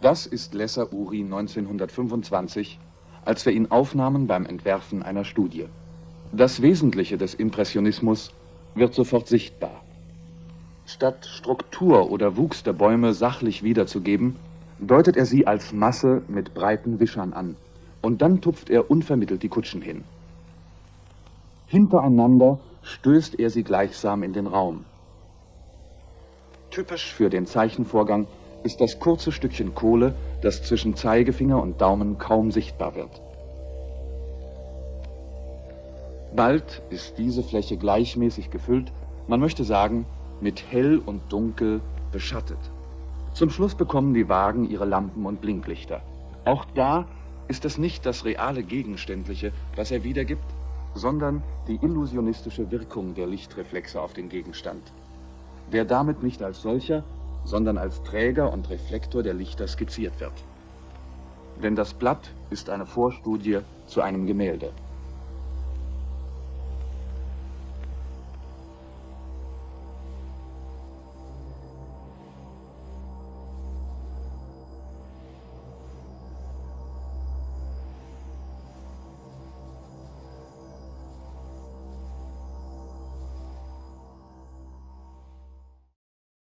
Das ist Lesser Uri 1925, als wir ihn aufnahmen beim Entwerfen einer Studie. Das Wesentliche des Impressionismus wird sofort sichtbar. Statt Struktur oder Wuchs der Bäume sachlich wiederzugeben, deutet er sie als Masse mit breiten Wischern an. Und dann tupft er unvermittelt die Kutschen hin. Hintereinander stößt er sie gleichsam in den Raum. Typisch für den Zeichenvorgang ist das kurze Stückchen Kohle, das zwischen Zeigefinger und Daumen kaum sichtbar wird. Bald ist diese Fläche gleichmäßig gefüllt, man möchte sagen, mit hell und dunkel beschattet. Zum Schluss bekommen die Wagen ihre Lampen und Blinklichter. Auch da ist es nicht das reale Gegenständliche, was er wiedergibt, sondern die illusionistische Wirkung der Lichtreflexe auf den Gegenstand, der damit nicht als solcher, sondern als Träger und Reflektor der Lichter skizziert wird. Denn das Blatt ist eine Vorstudie zu einem Gemälde.